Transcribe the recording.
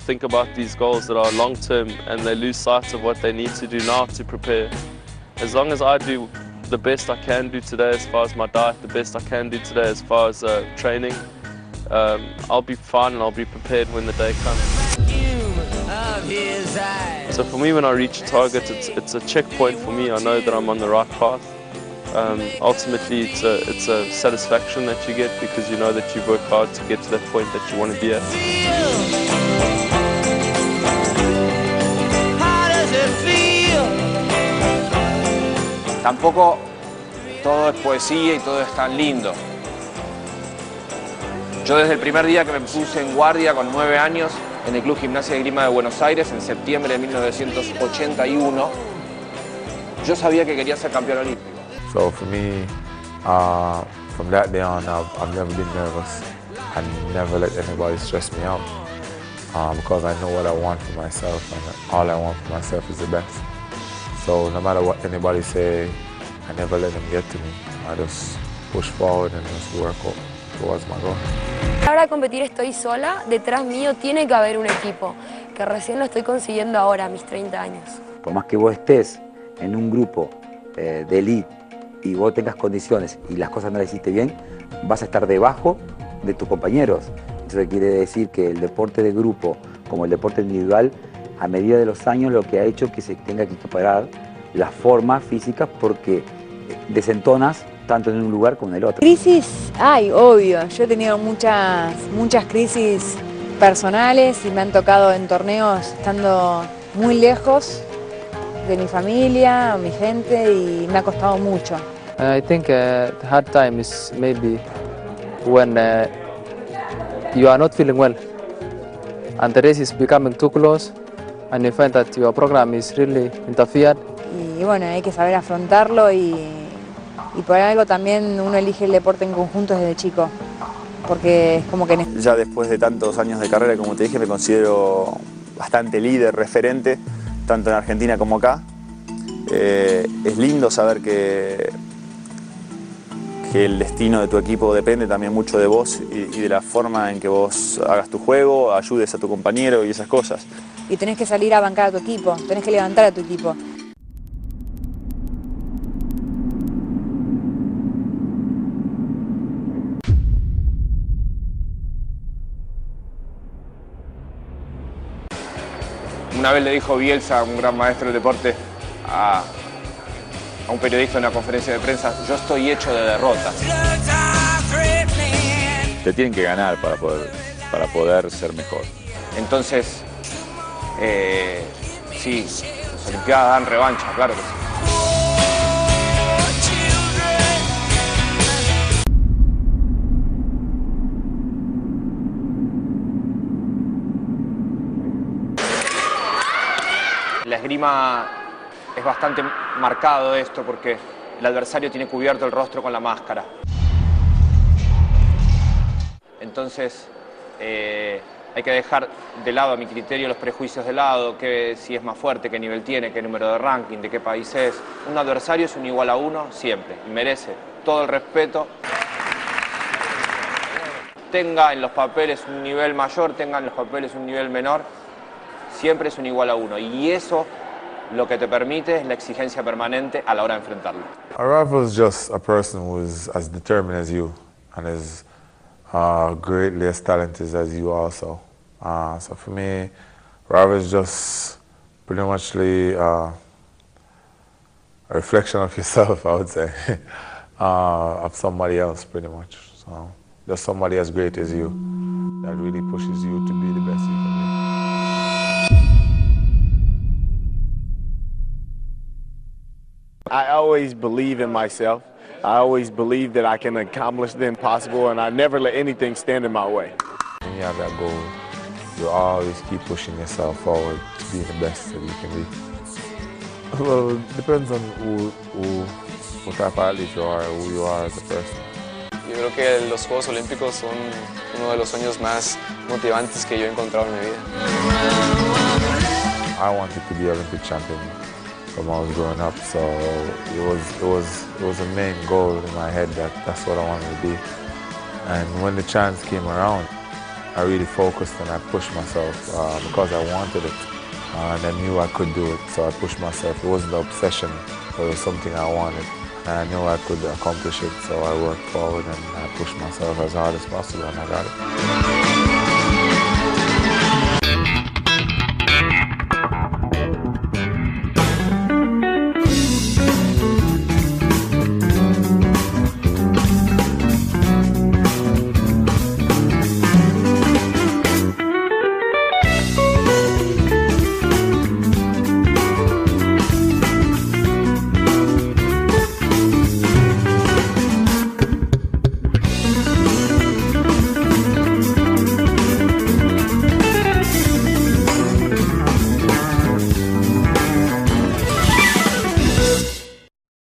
think about these goals that are long term and they lose sight of what they need to do now to prepare. As long as I do the best I can do today as far as my diet, the best I can do today as far as uh, training, um, I'll be fine and I'll be prepared when the day comes. So for me, when I reach a target, it's, it's a checkpoint for me. I know that I'm on the right path. Um, ultimately, it's a, it's a satisfaction that you get because you know that you've worked hard to get to that point that you want to be at. Tampoco todo es poesía y todo es tan lindo. Yo desde el primer día que me puse en guardia con nueve años en el Club Gimnasia de Grima de Buenos Aires en septiembre de 1981, yo sabía que quería ser campeón olímpico. So for me, uh, from that day on, I've, I've never been nervous. I never let anybody stress me out um, because I know what I want for myself and all I want for myself is the best. So no matter what anybody say, I never let them get to me. I just push forward and just work towards my goal. Ahora competir estoy sola, detrás mío tiene que haber un equipo, que recién lo estoy consiguiendo ahora, a mis 30 años. Por más que vos estés en un grupo eh, de elite y vos tengas condiciones y las cosas no las hiciste bien, vas a estar debajo de tus compañeros. Eso quiere decir que el deporte de grupo, como el deporte individual, a medida de los años lo que ha hecho que se tenga que equiparar las formas físicas porque desentonas tanto en un lugar como en el otro. Crisis hay, obvio. Yo he tenido muchas, muchas crisis personales y me han tocado en torneos estando muy lejos de mi familia, mi gente y me ha costado mucho. I think uh, the hard time is maybe when uh, you are not feeling well and the race is becoming too close and you find that your program is really interfered. Y bueno, hay que saber afrontarlo y, y por algo también uno elige el deporte en conjunto desde chico, porque es como que... Ya después de tantos años de carrera, como te dije, me considero bastante líder, referente, tanto en Argentina como acá. Eh, es lindo saber que, que el destino de tu equipo depende también mucho de vos y, y de la forma en que vos hagas tu juego, ayudes a tu compañero y esas cosas. Y tenés que salir a bancar a tu equipo, tenés que levantar a tu equipo. Una vez le dijo Bielsa, un gran maestro del deporte, a, a un periodista en una conferencia de prensa, yo estoy hecho de derrotas. Te tienen que ganar para poder, para poder ser mejor. Entonces, eh, sí, las Olimpiadas dan revancha, claro que sí. La esgrima es bastante marcado esto porque el adversario tiene cubierto el rostro con la máscara. Entonces, eh, hay que dejar de lado, a mi criterio, los prejuicios de lado, que si es más fuerte, qué nivel tiene, qué número de ranking, de qué país es. Un adversario es un igual a uno siempre y merece todo el respeto. Tenga en los papeles un nivel mayor, tenga en los papeles un nivel menor, siempre es un igual a uno. Y eso lo que te permite es la exigencia permanente a la hora de enfrentarlo. Is just a person who is as determined as you and as uh, greatly as talented as you also. Uh, so for me, rival is just pretty much uh, a reflection of yourself, I would say, uh, of somebody else pretty much. So there's somebody as great as you that really pushes you to be the best you I always believe in myself. I always believe that I can accomplish the impossible, and I never let anything stand in my way. When you have that goal, you always keep pushing yourself forward to be the best that you can be. Well, it depends on who, who, what type of athlete you are, who you are as a person. Yo creo que los Juegos Olímpicos son uno de los sueños más motivantes que yo he encontrado en mi vida. I wanted to be Olympic champion from I was growing up, so it was it was it was a main goal in my head that that's what I wanted to be. And when the chance came around, I really focused and I pushed myself uh, because I wanted it. Uh, and I knew I could do it, so I pushed myself. It wasn't an obsession, but it was something I wanted. And I knew I could accomplish it, so I worked forward and I pushed myself as hard as possible and I got it.